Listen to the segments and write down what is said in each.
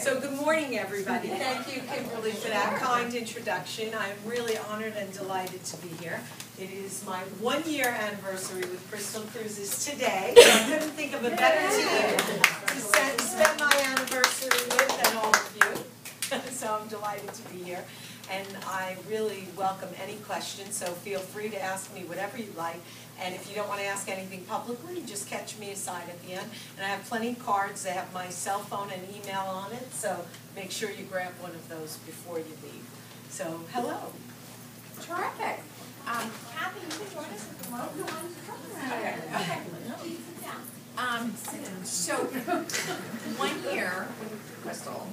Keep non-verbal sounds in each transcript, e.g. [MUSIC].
So good morning, everybody. Thank you, Kimberly, for that kind introduction. I'm really honored and delighted to be here. It is my one-year anniversary with Crystal Cruises today. I couldn't think of a better team to spend, spend my anniversary with than all of you. [LAUGHS] So I'm delighted to be here. And I really welcome any questions, so feel free to ask me whatever you'd like. And if you don't want to ask anything publicly, just catch me aside at the end. And I have plenty of cards, that have my cell phone and email on it, so make sure you grab one of those before you leave. So, hello. Terrific. Um, Kathy, you can join us if you want. Okay, okay. Please sit down. Um, so, [LAUGHS] one year Crystal,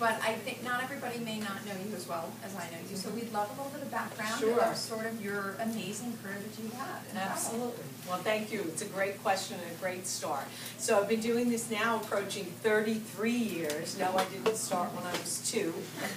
but I think not everybody may not know you as well as I know you, so we'd love a little bit of background Sure. of sort of your amazing career that in travel. Absolutely. Well, thank you. It's a great question and a great start. So I've been doing this now approaching 33 years. No, I didn't start when I was two.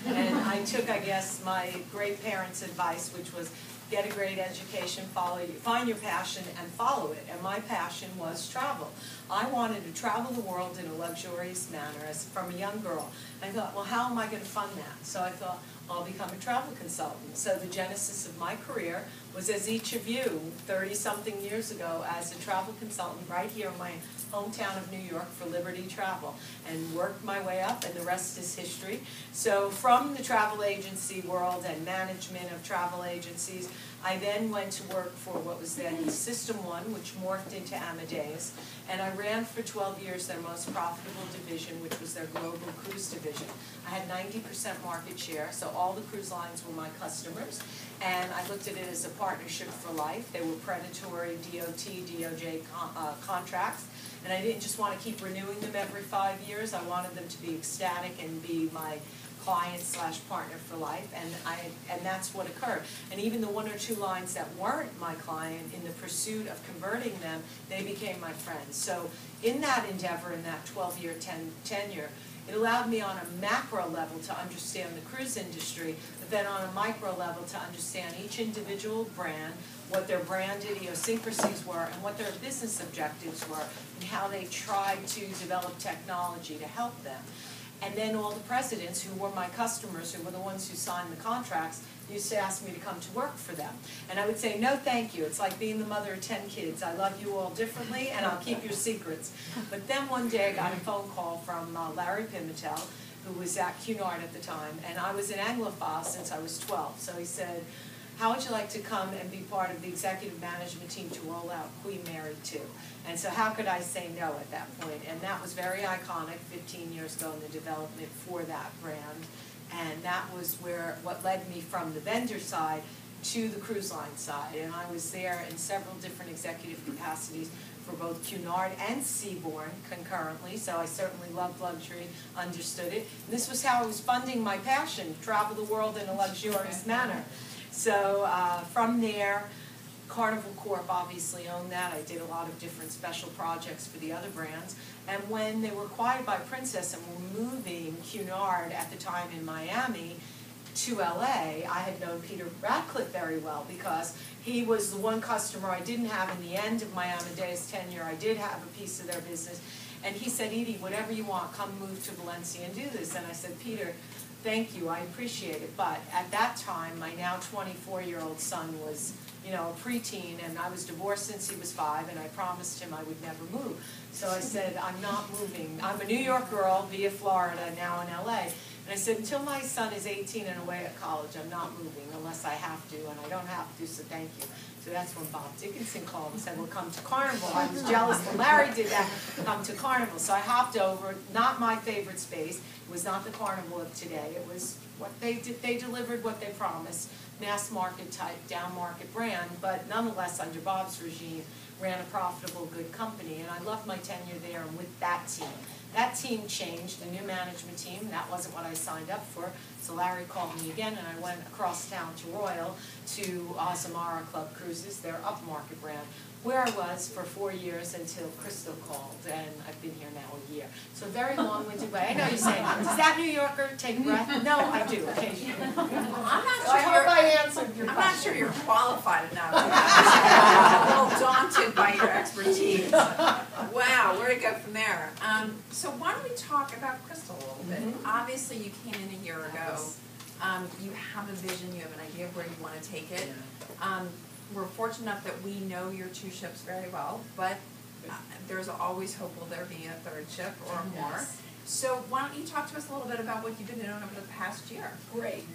And I took, I guess, my great parents' advice, which was get a great education, follow, you- find your passion and follow it. And my passion was travel. I wanted to travel the world in a luxurious manner as from a young girl. I thought, well, how am I going to fund that? So I thought, I'll become a travel consultant. So the genesis of my career was as each of you, thirty-something years ago, as a travel consultant right here in my hometown of New York for Liberty Travel, and worked my way up, and the rest is history. So from the travel agency world and management of travel agencies, I then went to work for what was then System One, which morphed into Amadeus, and I ran for twelve years their most profitable division, which was their global cruise division. I had ninety percent market share, so all the cruise lines were my customers, and I looked at it as a partnership for life. They were predatory DOT, DOJ con- uh, contracts, and I didn't just want to keep renewing them every five years. I wanted them to be ecstatic and be my client slash partner for life, and I, and that's what occurred. And even the one or two lines that weren't my client, in the pursuit of converting them, they became my friends. So in that endeavor, in that twelve-year ten, tenure, it allowed me on a macro level to understand the cruise industry, but then on a micro level to understand each individual brand, what their brand idiosyncrasies were, and what their business objectives were, and how they tried to develop technology to help them. And then all the presidents who were my customers, who were the ones who signed the contracts, used to ask me to come to work for them. And I would say, no, thank you. It's like being the mother of ten kids. I love you all differently, and I'll keep your secrets. But then one day I got a phone call from uh, Larry Pimentel, who was at Cunard at the time, and I was an Anglophile since I was twelve. So he said, how would you like to come and be part of the executive management team to roll out Queen Mary 2? And so how could I say no at that point? And that was very iconic, 15 years ago in the development for that brand. And that was where, what led me from the vendor side to the cruise line side. And I was there in several different executive capacities for both Cunard and Seabourn concurrently, so I certainly loved luxury, understood it. And this was how I was funding my passion, to travel the world in a luxurious manner. So uh, from there, Carnival Corp obviously owned that. I did a lot of different special projects for the other brands. And when they were acquired by Princess and were moving Cunard at the time in Miami to LA, I had known Peter Ratcliffe very well because he was the one customer I didn't have in the end of my Amadeus tenure. I did have a piece of their business. And he said, Edie, whatever you want, come move to Valencia and do this. And I said, Peter, thank you, I appreciate it. But at that time, my now 24-year-old son was, you know, a preteen, and I was divorced since he was five, and I promised him I would never move. So I said, I'm not moving. I'm a New York girl via Florida, now in LA. And I said, until my son is 18 and away at college, I'm not moving unless I have to, and I don't have to, so thank you. So that's when Bob Dickinson called and said, well, come to Carnival. I was jealous that Larry did that, come to Carnival. So I hopped over, not my favorite space. It was not the Carnival of today. It was what they did, they delivered what they promised, mass market type, down market brand, but nonetheless, under Bob's regime, ran a profitable, good company. And I loved my tenure there and with that team. That team changed, the new management team, that wasn't what I signed up for. So Larry called me again and I went across town to Royal to uh, Azamara Club Cruises, their upmarket brand, where I was for four years until Crystal called and I've been here now a year. So very long-winded way. I know you're saying, does that New Yorker take breath? No, I do occasionally. Well, I'm not So I sure hope I answered your I'm question. not sure you're qualified enough. I'm a little daunted by your expertise. Wow, where to go from there? Um, so why don't we talk about Crystal a little bit? obviously you came in a year ago. Um, you have a vision, you have an idea of where you wanna take it. Um, we're fortunate enough that we know your two ships very well, but uh, there's always hope will there be a third ship or more. Yes. So why don't you talk to us a little bit about what you've been doing over the past year? Great.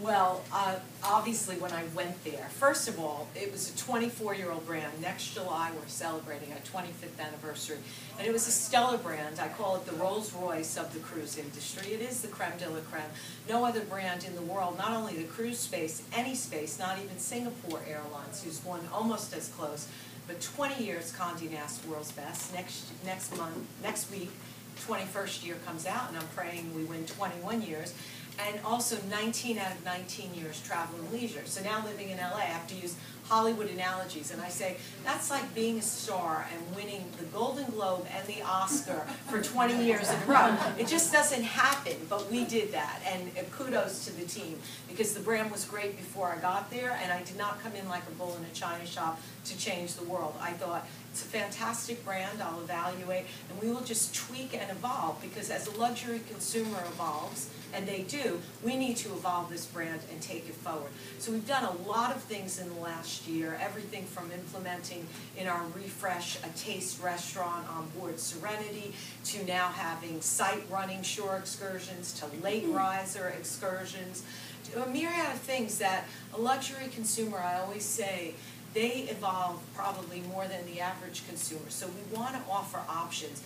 Well, uh, obviously, when I went there, first of all, it was a 24-year-old brand. Next July, we're celebrating our 25th anniversary. And it was a stellar brand. I call it the Rolls-Royce of the cruise industry. It is the creme de la creme. No other brand in the world, not only the cruise space, any space, not even Singapore Airlines, who's won almost as close, but 20 years Condé Nast World's Best. Next, next month, next week, 21st year comes out, and I'm praying we win 21 years. And also 19 out of 19 years travel and leisure. So now living in LA, I have to use Hollywood analogies, and I say, that's like being a star and winning the Golden Globe and the Oscar for 20 years in a row. It just doesn't happen, but we did that, and uh, kudos to the team, because the brand was great before I got there, and I did not come in like a bull in a china shop to change the world. I thought, it's a fantastic brand, I'll evaluate, and we will just tweak and evolve, because as a luxury consumer evolves, and they do, we need to evolve this brand and take it forward. So we've done a lot of things in the last year, everything from implementing in our refresh a taste restaurant on board Serenity, to now having site running shore excursions, to late mm-hmm. riser excursions, to a myriad of things that a luxury consumer, I always say, they evolve probably more than the average consumer. So we want to offer options.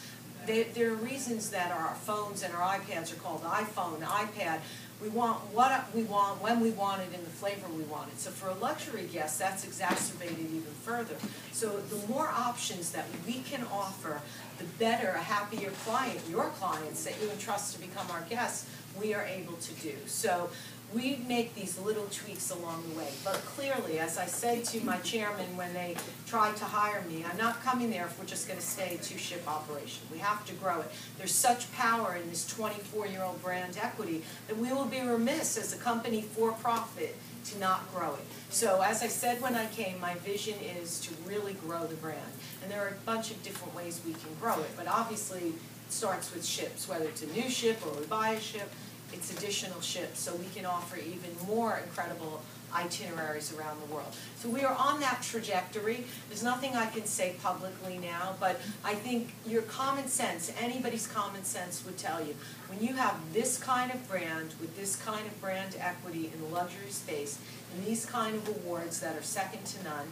There, there are reasons that our phones and our iPads are called iPhone, iPad. We want what we want, when we want it, in the flavor we want it. So for a luxury guest, that's exacerbated even further. So the more options that we can offer, the better a happier client, your clients that you entrust to become our guests, we are able to do. So we make these little tweaks along the way. But clearly, as I said to my chairman when they tried to hire me, I'm not coming there if we're just gonna stay a two-ship operation. We have to grow it. There's such power in this twenty-four-year-old brand equity that we will be remiss as a company for profit to not grow it. So as I said when I came, my vision is to really grow the brand. And there are a bunch of different ways we can grow it, but obviously, it starts with ships, whether it's a new ship or we buy a ship, it's additional ships, so we can offer even more incredible itineraries around the world. So we are on that trajectory. There's nothing I can say publicly now, but I think your common sense, anybody's common sense would tell you, when you have this kind of brand with this kind of brand equity in the luxury space, and these kind of awards that are second to none,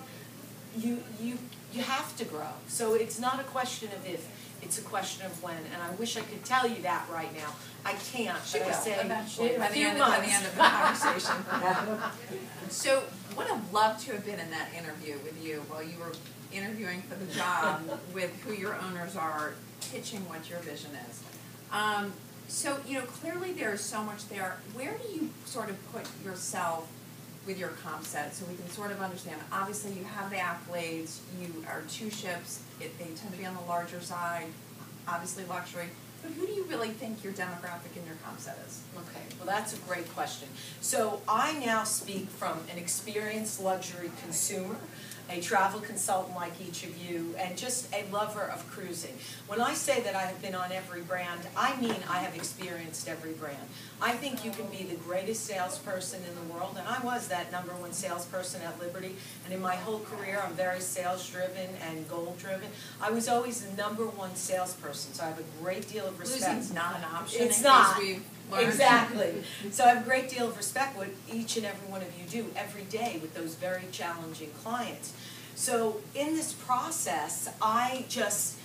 you you you have to grow. So it's not a question of if, it's a question of when, and I wish I could tell you that right now. I can't, but I say, eventually, in a by the few end, of- by the months. end of the conversation. [LAUGHS] So, would have loved to have been in that interview with you while you were interviewing for the job [LAUGHS] with who your owners are, pitching what your vision is. Um, so, you know, clearly there is so much there. Where do you sort of put yourself with your comp set, so we can sort of understand? Obviously, you have the accolades, you are two ships, it, they tend to be on the larger side, obviously luxury. But who do you really think your demographic in your comp set is? Okay, well, that's a great question. So I now speak from an experienced luxury consumer, a travel consultant like each of you, and just a lover of cruising. When I say that I have been on every brand, I mean I have experienced every brand. I think you can be the greatest salesperson in the world, and I was that number one salesperson at Liberty, and in my whole career, I'm very sales-driven and goal-driven. I was always the number one salesperson, so I have a great deal of respect. Losing's not an option It's not. Exactly. So I have a great deal of respect what each and every one of you do every day with those very challenging clients. So in this process, I just,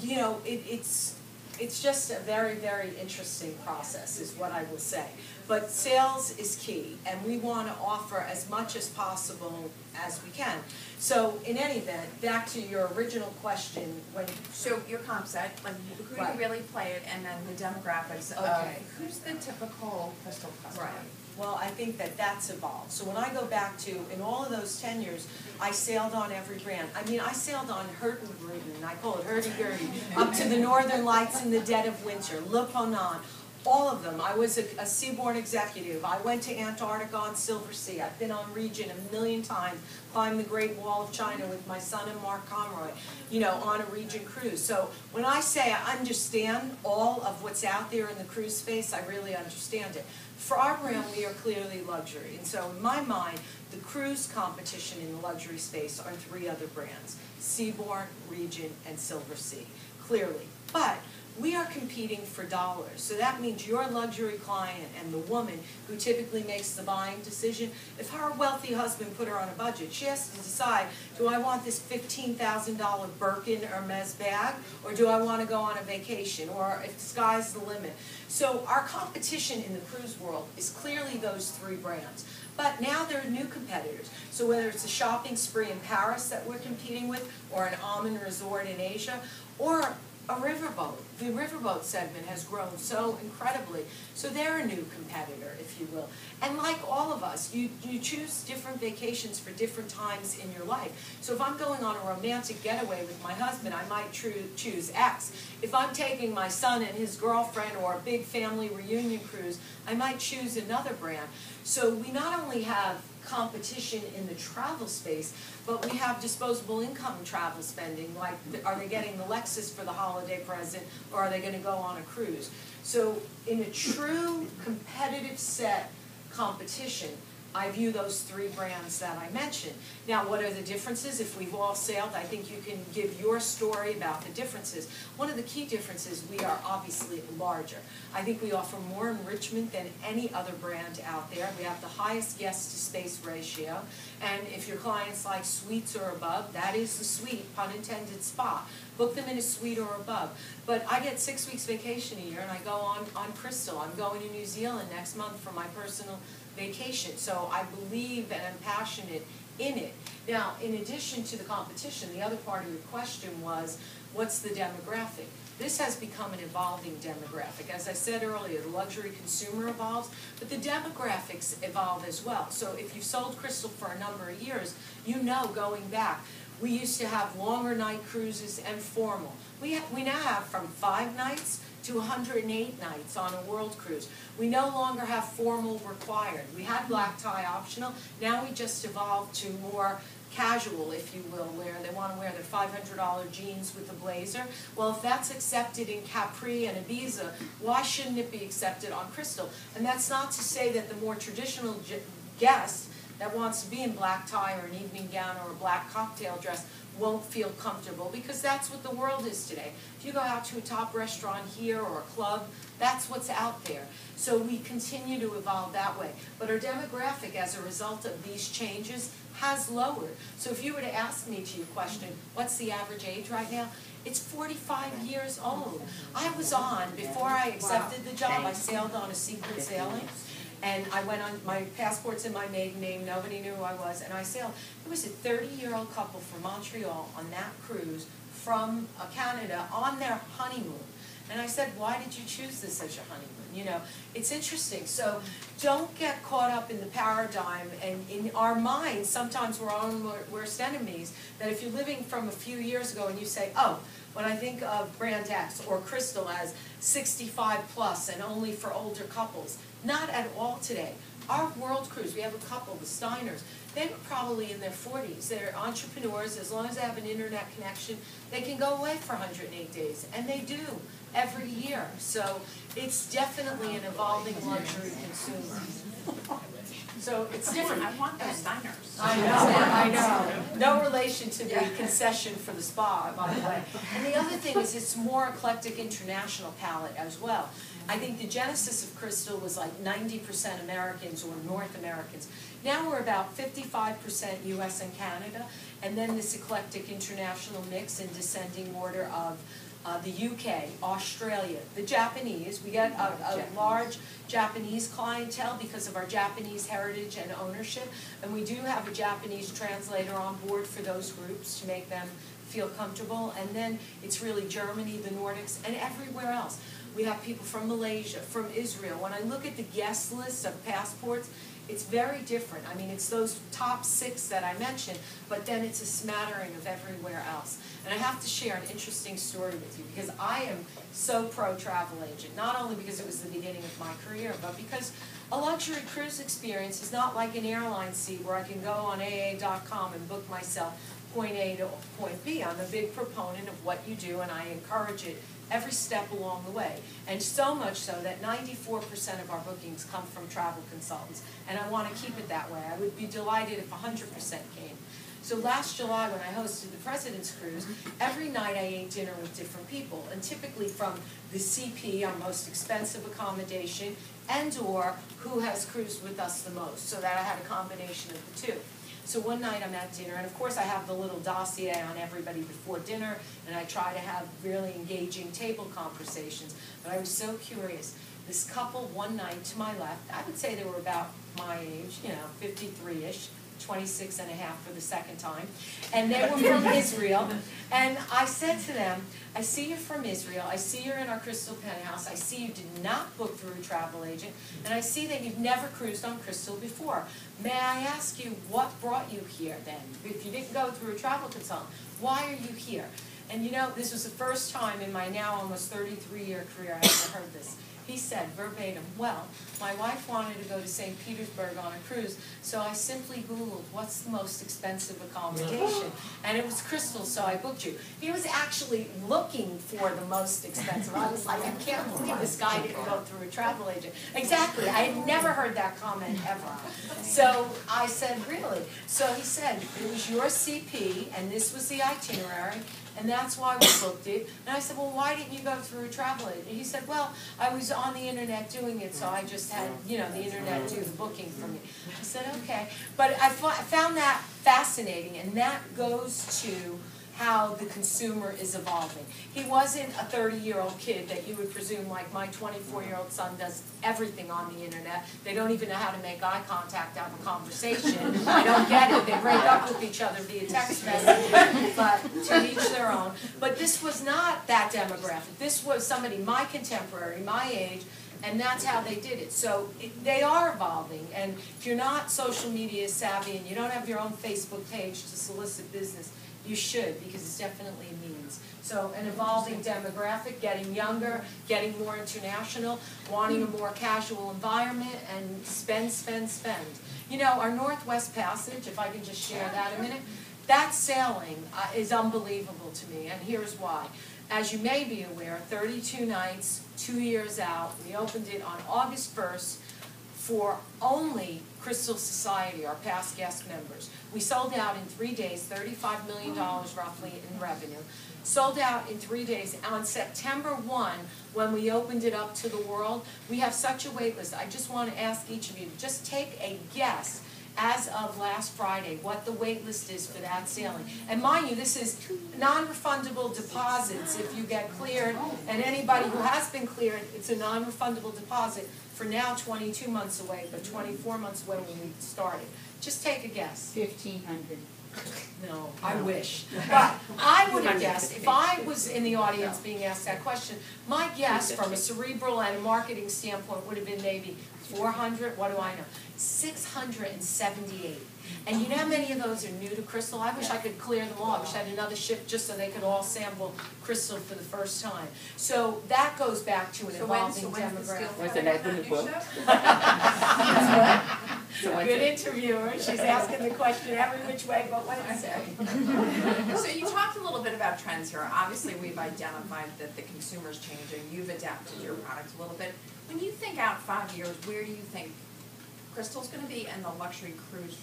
you know, it, it's, it's just a very, very interesting process is what I will say. But sales is key and we want to offer as much as possible as we can. So in any event, back to your original question, when So your comp set, like who do Right. you really play it, and then the demographics of Okay. who's the typical crystal customer? Right, well, I think that that's evolved. So when I go back to, in all of those ten years, I sailed on every brand. I mean, I sailed on Hurtigruten, I call it hurdy-gurdy, up to the Northern Lights in the dead of winter, Le Ponant, all of them. I was a, a Seabourn executive. I went to Antarctica on Silversea. I've been on Regent a million times, climbed the Great Wall of China with my son and Mark Conroy, you know, on a Regent cruise. So when I say I understand all of what's out there in the cruise space, I really understand it. For our brand, we are clearly luxury. And so in my mind, the cruise competition in the luxury space are three other brands, Seabourn, Regent, and Silversea, clearly. But we are competing for dollars. So that means your luxury client and the woman who typically makes the buying decision, if her wealthy husband put her on a budget, she has to decide, do I want this fifteen thousand dollar Birkin Hermes bag, or do I want to go on a vacation, or if the sky's the limit? So our competition in the cruise world is clearly those three brands. But now there are new competitors. So whether it's a shopping spree in Paris that we're competing with, or an Aman resort in Asia, or a riverboat. The riverboat segment has grown so incredibly. So they're a new competitor, if you will. And like all of us, you, you choose different vacations for different times in your life. So if I'm going on a romantic getaway with my husband, I might choose X. If I'm taking my son and his girlfriend or a big family reunion cruise, I might choose another brand. So we not only have competition in the travel space, but we have disposable income travel spending, like, are they getting the Lexus for the holiday present, or are they gonna go on a cruise? So in a true competitive set competition, I view those three brands that I mentioned. Now, what are the differences? If we've all sailed, I think you can give your story about the differences. One of the key differences, we are obviously larger. I think we offer more enrichment than any other brand out there. We have the highest guest to space ratio. And if your clients like suites or above, that is the suite, pun intended, spa. Book them in a suite or above. But I get six weeks vacation a year and I go on, on Crystal. I'm going to New Zealand next month for my personal vacation. So I believe and I'm passionate in it. Now, in addition to the competition, the other part of your question was, what's the demographic? This has become an evolving demographic. As I said earlier, the luxury consumer evolves, but the demographics evolve as well. So if you've sold Crystal for a number of years, you know going back, we used to have longer night cruises and formal. We, we now have from five nights to 108 nights on a world cruise. We no longer have formal required. We had black tie optional. Now we just evolved to more casual, if you will, where they want to wear their $500 jeans with a blazer. Well, if that's accepted in Capri and Ibiza, why shouldn't it be accepted on Crystal? And that's not to say that the more traditional guest that wants to be in black tie or an evening gown or a black cocktail dress won't feel comfortable because that's what the world is today. If you go out to a top restaurant here or a club, that's what's out there. So we continue to evolve that way. But our demographic as a result of these changes has lowered. So if you were to ask me to your question, what's the average age right now? It's 45 years old. I was on, before I accepted the job, I sailed on a secret sailing. And I went on, my passport's in my maiden name, nobody knew who I was, and I sailed. There was a thirty-year-old couple from Montreal on that cruise from uh, Canada on their honeymoon. And I said, why did you choose this as your honeymoon? You know, it's interesting. So don't get caught up in the paradigm and in our minds, sometimes we're our own worst enemies, that if you're living from a few years ago and you say, oh, when I think of Brand X or Crystal as 65 plus and only for older couples, not at all today. Our world cruise, we have a couple, the Steiners, they were probably in their 40s. They're entrepreneurs. As long as they have an internet connection, they can go away for 108 days. And they do every year. So it's definitely an evolving luxury consumer. So it's different. I want those Steiners. I know, I know. No relation to the concession for the spa, by the way. And the other thing is it's more eclectic international palette as well. I think the genesis of Crystal was like ninety percent Americans or North Americans. Now we're about fifty-five percent US and Canada, and then this eclectic international mix in descending order of uh, the UK, Australia, the Japanese. We get a, a large Japanese clientele because of our Japanese heritage and ownership, and we do have a Japanese translator on board for those groups to make them feel comfortable. And then it's really Germany, the Nordics, and everywhere else. We have people from Malaysia, from Israel. When I look at the guest list of passports, it's very different. I mean, it's those top six that I mentioned, but then it's a smattering of everywhere else. And I have to share an interesting story with you because I am so pro travel agent, not only because it was the beginning of my career, but because a luxury cruise experience is not like an airline seat where I can go on AA.com and book myself point A to point B. I'm a big proponent of what you do and I encourage it every step along the way. And so much so that ninety-four percent of our bookings come from travel consultants. And I wanna keep it that way. I would be delighted if hundred percent came. So last July, when I hosted the President's Cruise, every night I ate dinner with different people. And typically from the CP, our most expensive accommodation, and/or who has cruised with us the most, so that I had a combination of the two. So one night I'm at dinner, and of course I have the little dossier on everybody before dinner, and I try to have really engaging table conversations. But I was so curious. This couple one night to my left, I would say they were about my age, you know, fifty-three-ish, 26 and a half for the second time. And they were from [LAUGHS] Israel. And I said to them, I see you're from Israel. I see you're in our Crystal Penthouse. I see you did not book through a travel agent. And I see that you've never cruised on Crystal before. May I ask you what brought you here then? If you didn't go through a travel consultant, why are you here? And you know, this was the first time in my now almost 33 year career I ever heard this. He said verbatim, well, my wife wanted to go to St. Petersburg on a cruise, so I simply Googled, what's the most expensive accommodation? And it was Crystal, so I booked you. He was actually looking for the most expensive. I was like, I can't believe this guy didn't go through a travel agent. Exactly, I had never heard that comment ever. So I said, really? So he said, it was your CP, and this was the itinerary, and that's why we booked it. And I said, well, why didn't you go through travel agent? He said, well, I was on the internet doing it, so I just had, you know, the internet do the booking for me. I said, okay. But I found that fascinating, and that goes to how the consumer is evolving. He wasn't a thirty-year-old kid that you would presume, like my twenty-four-year-old son does everything on the internet. They don't even know how to make eye contact, have a conversation. I don't get it, they break up with each other via text message, but to each their own. But this was not that demographic. This was somebody my contemporary, my age, and that's how they did it. So it, they are evolving, and if you're not social media savvy and you don't have your own Facebook page to solicit business, you should, because it's definitely a means. So an evolving demographic, getting younger, getting more international, wanting a more casual environment, and spend, spend, spend. You know, our Northwest Passage, if I can just share that a minute, that sailing uh, is unbelievable to me, and here's why. As you may be aware, thirty-two nights, two years out, we opened it on August first for only Crystal Society, our past guest members. We sold out in three days, thirty-five million dollars roughly in revenue. Sold out in three days. On September one, when we opened it up to the world, we have such a wait list. I just want to ask each of you to just take a guess as of last Friday, what the wait list is for that sailing. And mind you, this is non-refundable deposits if you get cleared, and anybody who has been cleared, it's a non-refundable deposit for now twenty-two months away, but twenty-four months away when we started. Just take a guess. Fifteen hundred. No, I wish. [LAUGHS] But I would have guessed, if I was in the audience being asked that question, my guess from a cerebral and a marketing standpoint would have been maybe four hundred, what do I know? Six hundred and seventy-eight. And you know how many of those are new to Crystal? I wish I could clear them all. I wish I had another ship just so they could all sample Crystal for the first time. So that goes back to an So when, so evolving when's the skill? demographic. What's the name of book? [LAUGHS] Good it? interviewer, she's asking the question every which way but Wednesday. [LAUGHS] So you talked a little bit about trends here. Obviously, we've identified that the consumer's changing. You've adapted your product a little bit. When you think out five years, where do you think Crystal's gonna be and the luxury cruise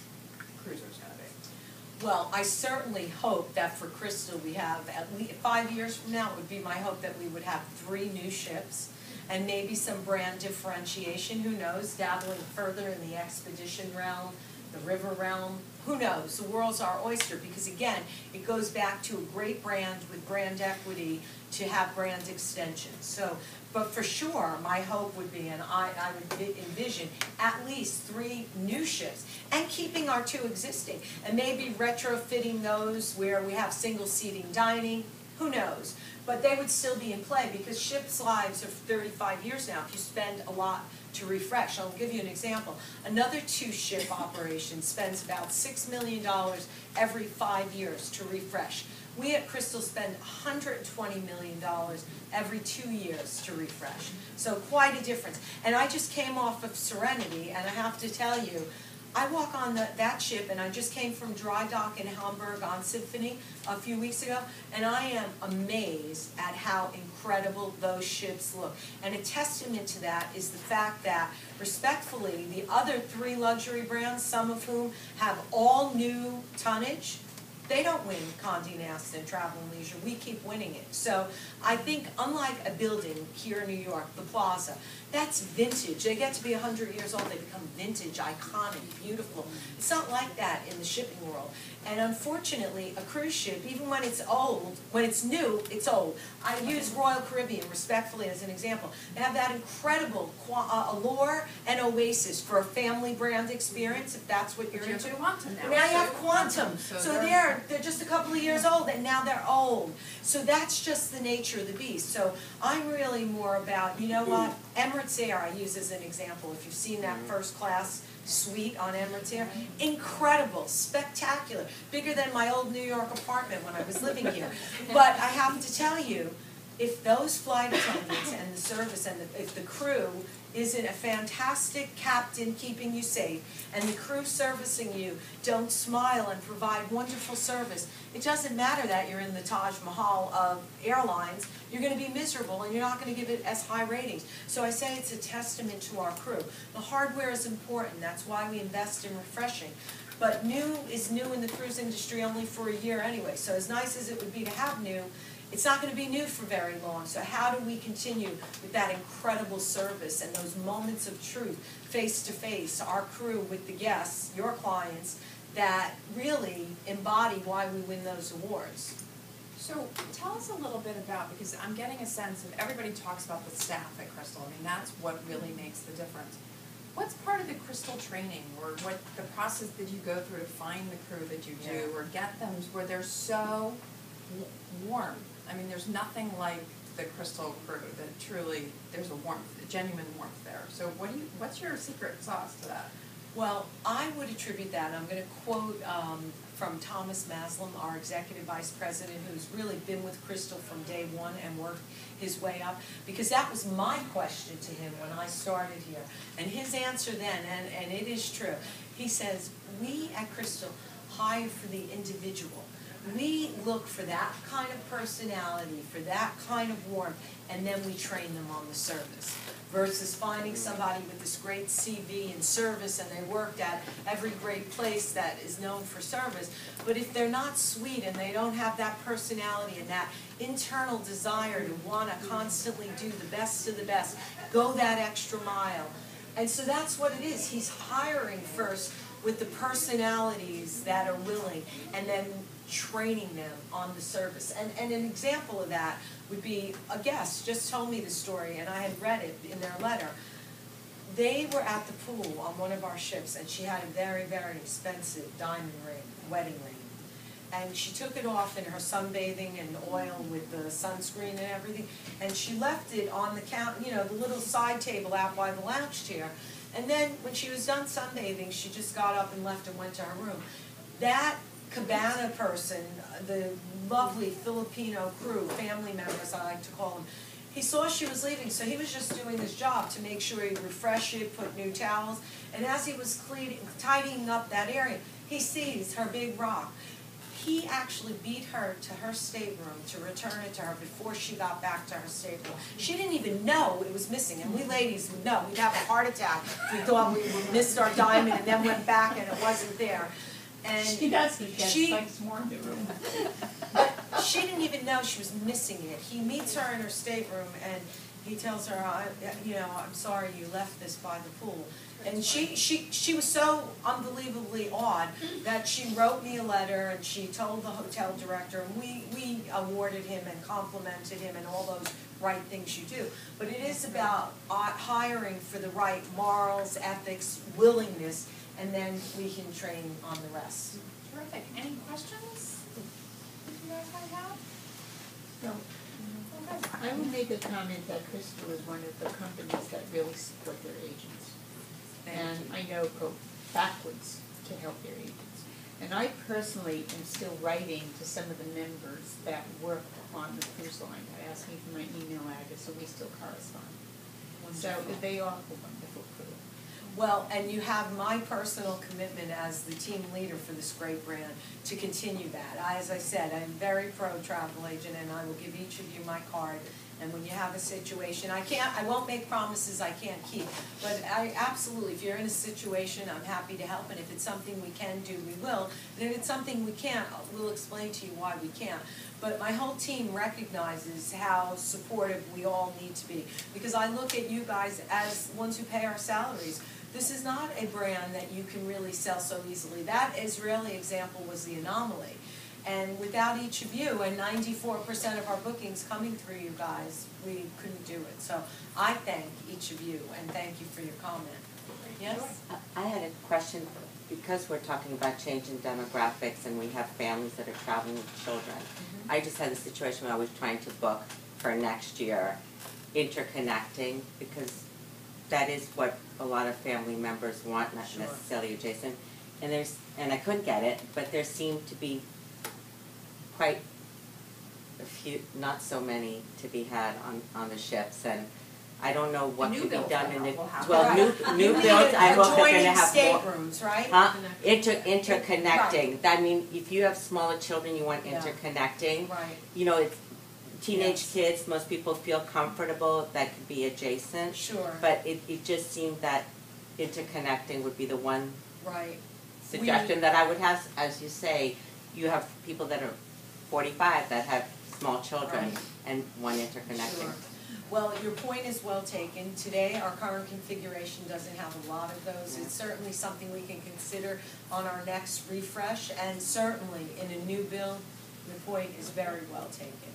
cruiser's gonna be? Well, I certainly hope that for Crystal, we have at least, five years from now, it would be my hope that we would have three new ships and maybe some brand differentiation, who knows, dabbling further in the expedition realm, the river realm, who knows, the world's our oyster, because again, it goes back to a great brand with brand equity to have brand extensions. So, but for sure, my hope would be, and I, I would envision, at least three new ships, and keeping our two existing, and maybe retrofitting those where we have single seating dining, who knows? But they would still be in play because ships' lives are thirty-five years now, if you spend a lot to refresh. I'll give you an example. Another two-ship operation spends about six million dollars every five years to refresh. We at Crystal spend hundred and twenty million dollars every two years to refresh. So quite a difference. And I just came off of Serenity, and I have to tell you, I walk on the, that ship, and I just came from dry dock in Hamburg on Symphony a few weeks ago, and I am amazed at how incredible those ships look. And a testament to that is the fact that, respectfully, the other three luxury brands, some of whom have all new tonnage, they don't win Condé Nast and Travel and Leisure, we keep winning it. So I think unlike a building here in New York, the Plaza, that's vintage, they get to be hundred years old, they become vintage, iconic, beautiful. It's not like that in the shipping world. And unfortunately, a cruise ship, even when it's old, when it's new, it's old. I use Royal Caribbean respectfully as an example. They have that incredible uh, allure and oasis for a family brand experience, if that's what you're But you have into. Quantum now. Now you have so- Quantum, so they're, they're just a couple of years old and now they're old. So that's just the nature of the beast. So I'm really more about, you know what, Emirates Air I use as an example, if you've seen that first class suite on Emirates Air, incredible, spectacular, bigger than my old New York apartment when I was living here. [LAUGHS] But I have to tell you, if those flight attendants and the service and the, if the crew isn't a fantastic captain keeping you safe and the crew servicing you don't smile and provide wonderful service, it doesn't matter that you're in the Taj Mahal of airlines, you're gonna be miserable and you're not gonna give it as high ratings. So I say it's a testament to our crew. The hardware is important, that's why we invest in refreshing. But new is new in the cruise industry only for a year anyway, so as nice as it would be to have new, it's not gonna be new for very long, so how do we continue with that incredible service and those moments of truth, face to face, our crew with the guests, your clients, that really embody why we win those awards? So tell us a little bit about, because I'm getting a sense of, everybody talks about the staff at Crystal, I mean, that's what really makes the difference. What's part of the Crystal training, or what, the process that you go through to find the crew that you do, Yeah. or get them where they're so warm? I mean, there's nothing like the Crystal crew, that truly, there's a warmth, a genuine warmth there. So what do you, what's your secret sauce to that? Well, I would attribute that, I'm gonna quote um, from Thomas Mazloum, our executive vice president, who's really been with Crystal from day one and worked his way up, because that was my question to him when I started here. And his answer then, and, and it is true, he says, we at Crystal hire for the individual. We look for that kind of personality, for that kind of warmth, and then we train them on the service. Versus finding somebody with this great CV and service and they worked at every great place that is known for service. But if they're not sweet and they don't have that personality and that internal desire to wanna constantly do the best of the best, go that extra mile. And so that's what it is, he's hiring first with the personalities that are willing and then training them on the service. And, and an example of that would be a guest just told me the story and I had read it in their letter. They were at the pool on one of our ships and she had a very, very expensive diamond ring, wedding ring. And she took it off in her sunbathing and oil with the sunscreen and everything. And she left it on the count, you know, the little side table out by the lounge chair. And then when she was done sunbathing, she just got up and left and went to her room. That cabana person, the lovely Filipino crew, family members I like to call them, he saw she was leaving, so he was just doing his job to make sure he refreshed it, put new towels. And as he was cleaning, tidying up that area, he sees her big rock. He actually beat her to her stateroom to return it to her before she got back to her stateroom. She didn't even know it was missing, and we ladies would know, we'd have a heart attack if we thought we missed our diamond and then went back and it wasn't there. And She does, he gets she- like more in the room. but [LAUGHS] she didn't even know she was missing it. He meets her in her stateroom and he tells her, I, you know, I'm sorry you left this by the pool. And she, she, she was so unbelievably odd that she wrote me a letter and she told the hotel director and we, we awarded him and complimented him and all those right things you do. But it is about uh, hiring for the right morals, ethics, willingness, and then we can train on the rest. Terrific. Any questions? You guys might have? No, I will make a comment that Crystal is one of the companies that really support their agents. And I know go backwards to help their agents. And I personally am still writing to some of the members that work on the cruise line, I ask me for my email address, so we still correspond. So they are a wonderful crew. Well, and you have my personal commitment as the team leader for this great brand to continue that. I, as I said, I'm very pro travel agent and I will give each of you my card. And when you have a situation, I can't, I won't make promises I can't keep. But I absolutely, if you're in a situation, I'm happy to help. And if it's something we can do, we will. And if it's something we can't, we'll explain to you why we can't. But my whole team recognizes how supportive we all need to be. Because I look at you guys as ones who pay our salaries. This is not a brand that you can really sell so easily. That Israeli example was the anomaly. And without each of you, and ninety-four percent of our bookings coming through you guys, we couldn't do it. So I thank each of you and thank you for your comment. Yes? I had a question, because we're talking about changing demographics and we have families that are traveling with children. Mm-hmm. I just had a situation where I was trying to book for next year, interconnecting, because that is what a lot of family members want, not Sure. necessarily adjacent. And there's, and I couldn't get it, but there seemed to be quite a few, not so many to be had on, on the ships, and I don't know what can be done in the, well, new, new builds, I hope they're gonna have more. Staterooms, right? Huh? Inter, interconnecting, I mean, if you have smaller children, you want interconnecting. Right, You know, it's teenage Yes. kids, most people feel comfortable, that could be adjacent. sure, But it, it just seemed that interconnecting would be the one right. suggestion that I would have, as you say, you have people that are forty-five that have small children Right. and one interconnecting. Sure. Well, your point is well taken. Today, our current configuration doesn't have a lot of those. It's certainly something we can consider on our next refresh, and certainly in a new build, the point is very well taken.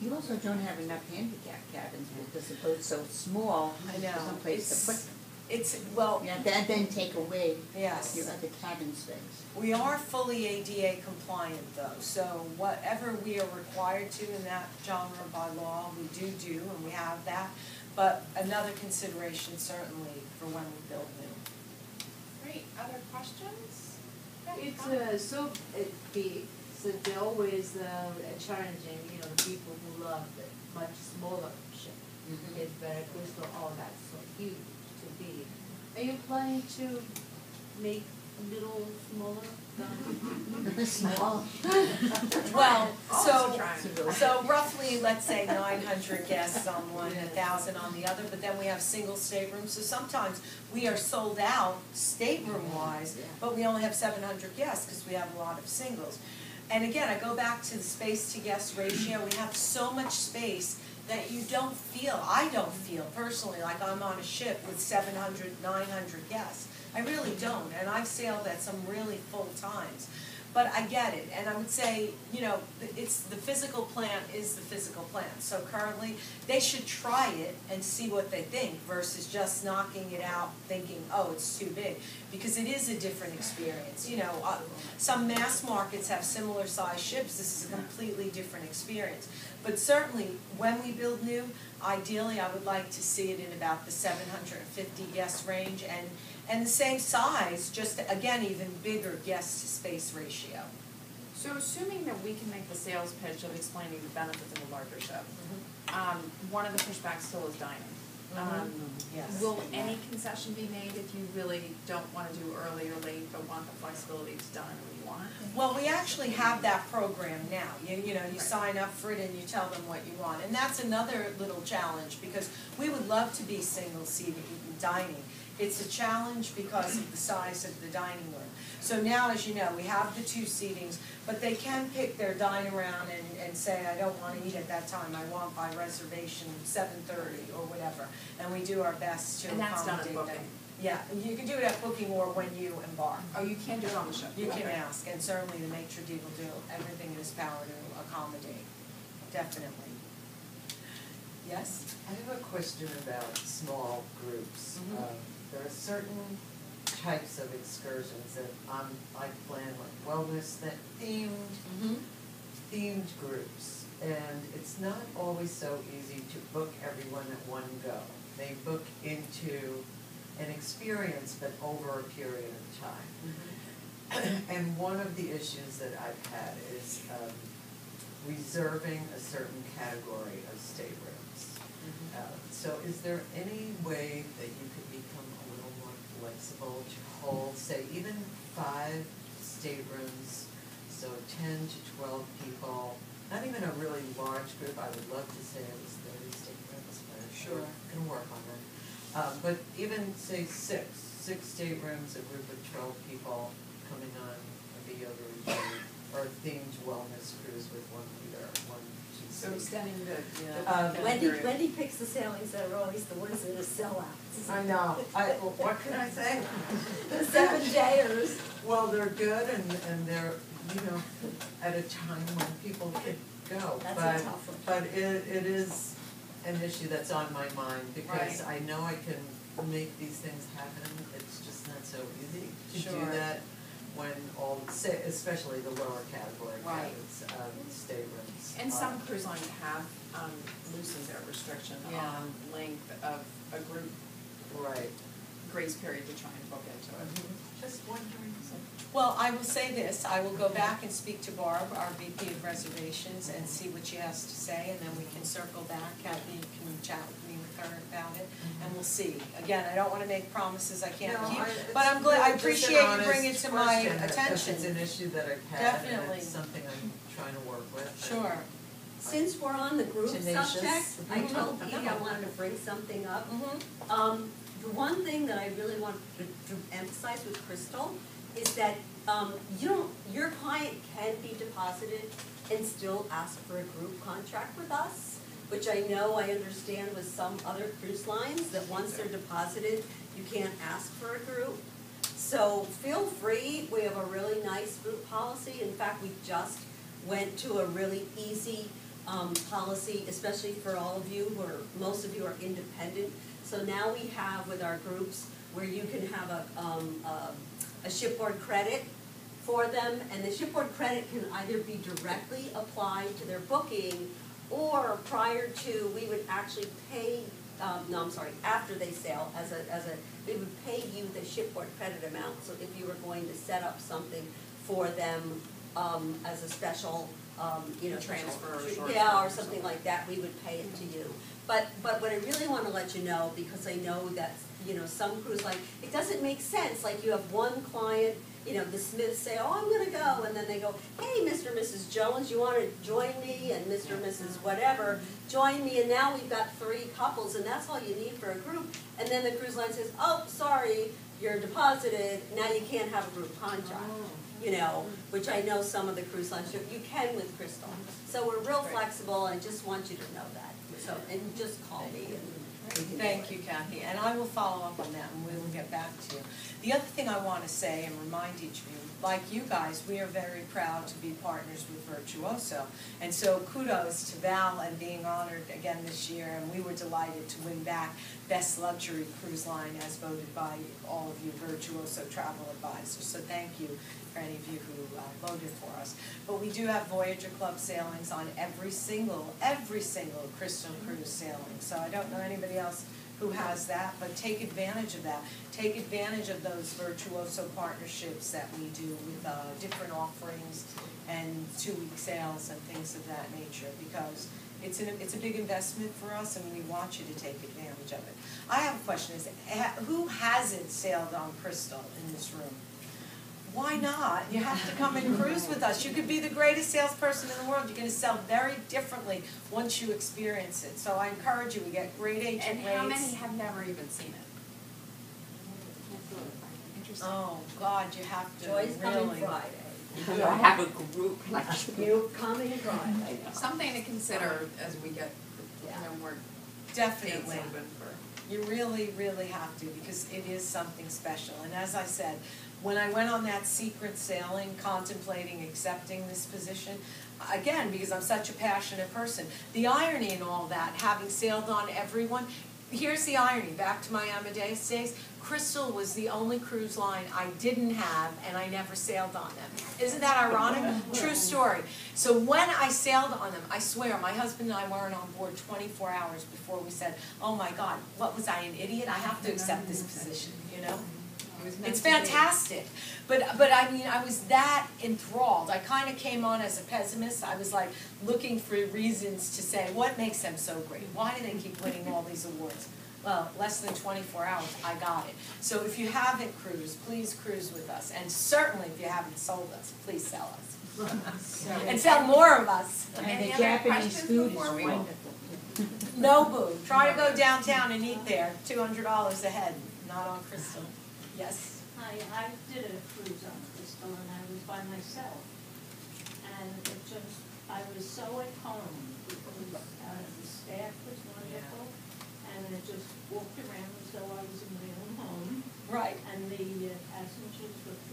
You also don't have enough handicap cabins because the boat's so small, I know. there's no place to It's- put them. It's, well, Yeah, and then take away yes. your other cabin space. We are fully ADA compliant though, so whatever we are required to in that genre by law, we do do, and we have that. But another consideration certainly for when we build new. Great, other questions? It's uh, so it be so they always uh, challenging, you know, the people who love the much smaller ship. Mm-hmm. It's very crystal, all that so huge to be. Are you planning to make a little smaller? [LAUGHS] Small. [LAUGHS] Well, so, so roughly, let's say nine hundred guests on one, a thousand on the other, but then we have single staterooms. So sometimes we are sold out stateroom wise, but we only have seven hundred guests because we have a lot of singles. And again, I go back to the space to guest ratio, we have so much space that you don't feel, I don't feel personally like I'm on a ship with 700, 900 guests. I really don't, and I've sailed at some really full times. But I get it, and I would say, you know, it's, the physical plant is the physical plant. So currently, they should try it and see what they think versus just knocking it out thinking, oh, it's too big. Because it is a different experience, you know, uh, some mass markets have similar sized ships, this is a completely different experience. But certainly, when we build new, ideally, I would like to see it in about the seven hundred and fifty guest range and, and the same size, just again, even bigger guest to space ratio. So assuming that we can make the sales pitch of explaining the benefits of a larger ship, Mm-hmm. um, one of the pushbacks still is dining. Um, Yes. will any concession be made if you really don't wanna do early or late, but want the flexibility to dine when you want? Well, we actually have that program now. You, you know, you Right. sign up for it and you tell them what you want. And that's another little challenge because we would love to be single seating dining. It's a challenge because of the size of the dining room. So now, as you know, we have the two seatings, but they can pick their dine around and, and say, I don't wanna eat at that time, I want by reservation seven thirty or whatever. And we do our best to And that's done at accommodate them. booking? Yeah, you can do it at booking or when you embark. Oh, you can do it on the ship? You can Okay. ask, and certainly the maitre d' will do everything in his power to accommodate, definitely. Yes? I have a question about small groups. Mhm. Um, There are certain types of excursions that I'm, I plan like wellness, that themed, Mm-hmm. themed groups. And it's not always so easy to book everyone at one go. They book into an experience, but over a period of time. And one of the issues that I've had is um, reserving a certain category of staterooms. Uh, So is there any way that you could become a little more flexible to hold, say, even five staterooms, so ten to twelve people? Not even a really large group, I would love to say it was thirty staterooms, but Sure. we're gonna work on that. Uh, but even say six, six staterooms, a group of twelve people coming on a yoga retreat, or a themed wellness cruise with one leader, one. So extending the, Um, the. Wendy, Wendy picks the sailings that are always the ones that are sellouts. I know, I, what can I say? [LAUGHS] The seven dayers. Well, they're good and, and they're, you know, at a time when people could go, That's but, a tough one. but it, it is an issue that's on my mind, because I know I can make these things happen, it's just not so easy to do Sure. that when all, say, especially the lower category Right. credits, um, staterooms. And some cruise lines have um loosened their restriction Yeah. on length of a group Right, grace period to try and book into it. just wondering, so. Well, I will say this, I will go back and speak to Barb, our VP of reservations, and see what she has to say, and then we can circle back, Kathy can chat with me her about it, and we'll see. Again, I don't wanna make promises I can't No, keep, I- it's but I'm glad, I really just an appreciate you bringing it to my question, that- attention. It's an issue that I've had, and Definitely. it's something I'm trying to work with. Sure. Since we're on the group Tenacious. subject, I Mhm. told Pete I wanted to bring something up. Mm-hmm. Um, the one thing that I really want to, to emphasize with Crystal is that, um, you don't, your client can be deposited and still ask for a group contract with us, which I know, I understand with some other cruise lines, that once they're deposited, you can't ask for a group. So feel free, we have a really nice group policy, in fact, we just went to a really easy um policy, especially for all of you who are, most of you are independent. So now we have with our groups where you can have a um a a shipboard credit for them, and the shipboard credit can either be directly applied to their booking or prior to, we would actually pay, um, no, I'm sorry, after they sell, as a, as a, we would pay you the shipboard credit amount, so if you were going to set up something for them, um, as a special, um, you know. Transfer or Yeah, or something. like that, we would pay it to you. But, but what I really wanna let you know, because I know that, you know, some cruise line, it doesn't make sense, like you have one client, you know, the Smiths say, oh, I'm gonna go, and then they go, hey, Mr. and Mrs. Jones, you wanna join me, and Mr. and Mrs. whatever, join me, and now we've got three couples, and that's all you need for a group, and then the cruise line says, oh, sorry, you're deposited, now you can't have a group contract oh. you know, which I know some of the cruise lines, do. you can with Crystal. So we're real flexible, I just want you to know that, so, and just call me and we can do Thank it. you, Kathy, and I will follow up on that and we will get back to you. The other thing I wanna say and remind each of you, like you guys, we are very proud to be partners with Virtuoso. And so kudos to Val and being honored again this year, and we were delighted to win back Best Luxury Cruise Line as voted by all of you Virtuoso Travel Advisors. So thank you for any of you who uh, voted for us. But we do have Voyager Club sailings on every single, every single Crystal Cruise sailing. So I don't know anybody else who has that, but take advantage of that. Take advantage of those virtuoso partnerships that we do with uh, different offerings and two-week sales and things of that nature, because it's an, it's a big investment for us and we want you to take advantage of it. I have a question, is, who hasn't sailed on Crystal in this room? Why not? You have to come and cruise with us. You could be the greatest salesperson in the world. You're gonna sell very differently once you experience it. So I encourage you, we get great agent And rates. how many have never even seen it? Interesting. Oh, God, you have to, Joy's coming really. Friday, I have a group [LAUGHS] like. you coming Friday. Something to consider as we get, you know, more Definitely. for. You really, really have to, because it is something special. And as I said, when I went on that secret sailing, contemplating accepting this position, again, because I'm such a passionate person, the irony in all that, having sailed on everyone, here's the irony, back to my Amadeus days, Crystal was the only cruise line I didn't have and I never sailed on them. Isn't that ironic? [LAUGHS] True story. So when I sailed on them, I swear, my husband and I weren't on board twenty-four hours before we said, oh my God, what was I, an idiot? I have to accept this position, you know? It's fantastic, but but I mean, I was that enthralled. I kind of came on as a pessimist. I was like looking for reasons to say what makes them so great. Why do they keep winning all these awards? Well, less than 24 hours, I got it. So if you haven't cruised, please cruise with us, and certainly if you haven't sold us, please sell us [LAUGHS] and sell more of us. And Any the other Japanese questions food is we- wonderful. Nobu. Try to go downtown and eat there. $200 a head, not on Crystal. Yes. I, I did a cruise on Crystal and I was by myself. And it just, I was so at home because uh, the staff was wonderful. And it just walked around as though I was in my own home. Right. And the uh, passengers were.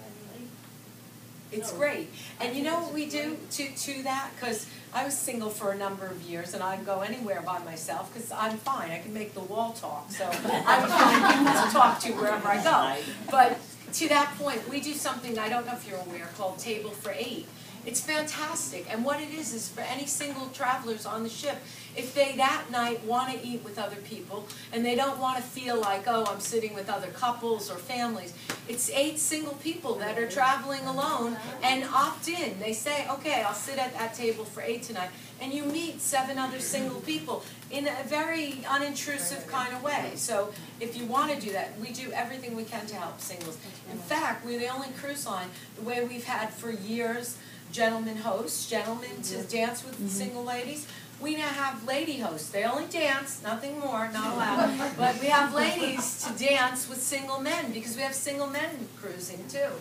It's No. great. And you know what we do to, to that? Because I was single for a number of years and I'd go anywhere by myself because I'm fine. I can make the wall talk. So I'm fine to talk to wherever I go. But to that point, we do something, I don't know if you're aware, called Table for Eight. It's fantastic. And what it is, is for any single travelers on the ship, if they that night want to eat with other people and they don't want to feel like, oh, I'm sitting with other couples or families, it's eight single people that are traveling alone and opt in. They say, okay, I'll sit at that table for eight tonight. And you meet seven other single people in a very unintrusive kind of way. So if you want to do that, we do everything we can to help singles. In fact, we're the only cruise line, the way we've had for years, gentlemen hosts, gentlemen to dance with mm-hmm. single ladies. We now have lady hosts. They only dance, nothing more, not allowed. But we have ladies to dance with single men because we have single men cruising too.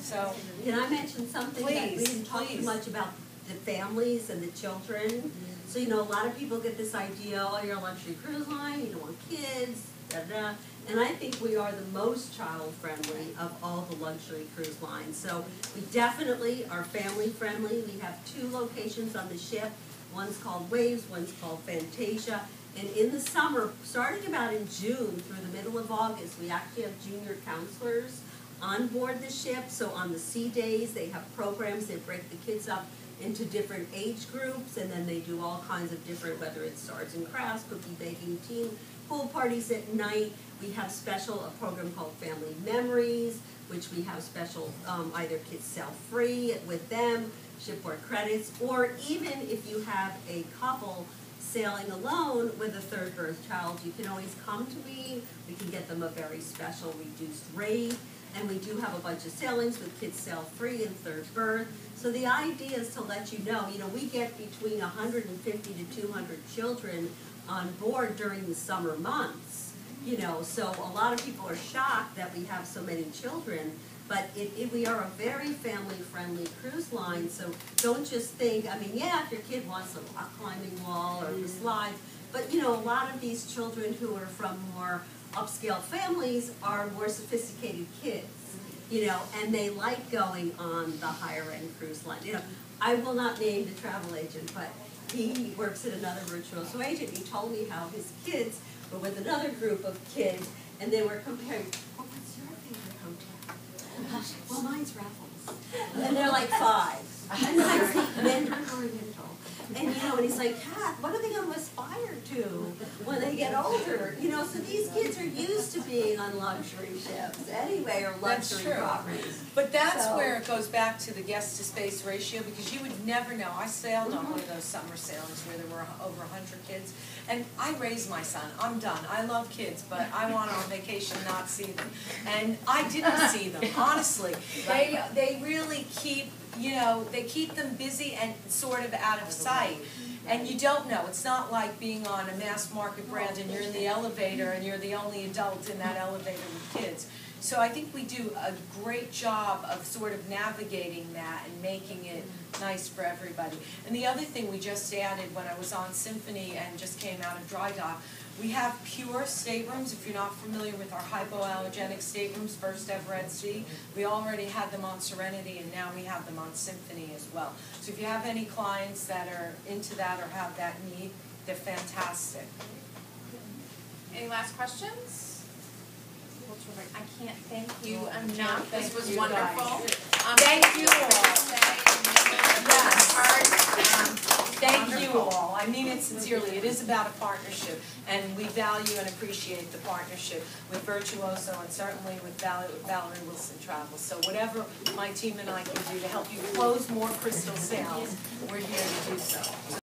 So, Can I mention something that we Please, didn't talk too much about the families and the children? Mm-hmm. So, you know, a lot of people get this idea, oh, you're a luxury cruise line, you don't want kids, da da da. And I think we are the most child-friendly of all the luxury cruise lines. So we definitely are family-friendly. We have two locations on the ship. One's called Waves, one's called Fantasia. And in the summer, starting about in June through the middle of August, we actually have junior counselors on board the ship. So on the sea days, they have programs that break the kids up into different age groups, and then they do all kinds of different, whether it's arts and crafts, cookie baking, team pool parties at night. We have special, a program called Family Memories, which we have special, um, either kids sell free with them, shipboard credits, or even if you have a couple sailing alone with a third berth child, you can always come to me. We can get them a very special reduced rate. And we do have a bunch of sailings with kids sail free and third berth. So the idea is to let you know, you know, we get between hundred and fifty to two hundred children on board during the summer months. You know, so a lot of people are shocked that we have so many children, but it, it, we are a very family-friendly cruise line, so don't just think, I mean, yeah, if your kid wants a rock climbing wall or the mm-hmm. slides, but you know, a lot of these children who are from more upscale families are more sophisticated kids, mm-hmm. you know, and they like going on the higher end cruise line. You know, I will not name the travel agent, but he works at another virtuoso agent. He told me how his kids were with another group of kids, and they were comparing. Oh, what's your favorite hotel? Well, mine's Raffles. And they're like five. [LAUGHS] And mine's Mandarin Oriental. And you know, and he's like, Kat, what are they going to aspire to when they get older? You know, so these kids are used to being on luxury ships anyway, or That's luxury true. properties. But that's So- where it goes back to the guest to space ratio, because you would never know, I sailed on one of mm-hmm. those summer sailings where there were over a hundred kids, and I raised my son, I'm done, I love kids, but I want on vacation not see them. And I didn't see them, honestly, [LAUGHS] they, they really keep, you know, they keep them busy and sort of out of sight. And you don't know, it's not like being on a mass market brand and you're in the elevator and you're the only adult in that elevator with kids. So I think we do a great job of sort of navigating that and making it nice for everybody. And the other thing we just added when I was on Symphony and just came out of dry dock, we have pure staterooms, if you're not familiar with our hypoallergenic staterooms, first ever at sea. We already had them on Serenity and now we have them on Symphony as well. So if you have any clients that are into that or have that need, they're fantastic. any last questions? Terrific. I can't thank you enough, this was you wonderful. Um, Thank you all. Um, Thank you all, I mean it sincerely, it is about a partnership, and we value and appreciate the partnership with Virtuoso and certainly with Val- Valerie Wilson Travel. So whatever my team and I can do to help you close more crystal sales, we're here to do so.